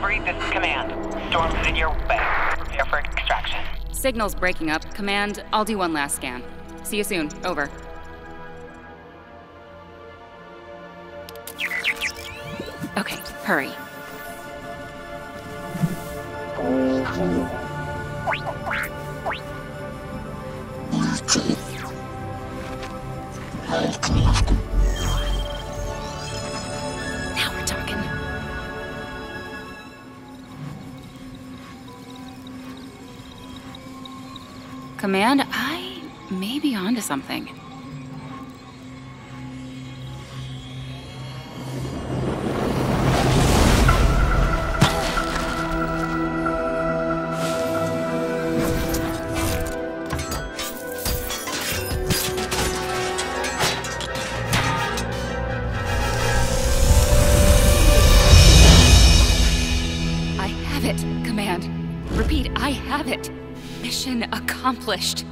Hurry, this is Command. Storm's headed your way. Prepare for extraction. Signal's breaking up. Command, I'll do one last scan. See you soon. Over. Okay, hurry. Now Command, I may be onto something. I have it, Command. Repeat, I have it. Mission accomplished.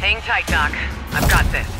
Hang tight, Doc. I've got this.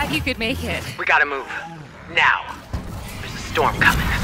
Glad you could make it. We gotta move. Now. There's a storm coming.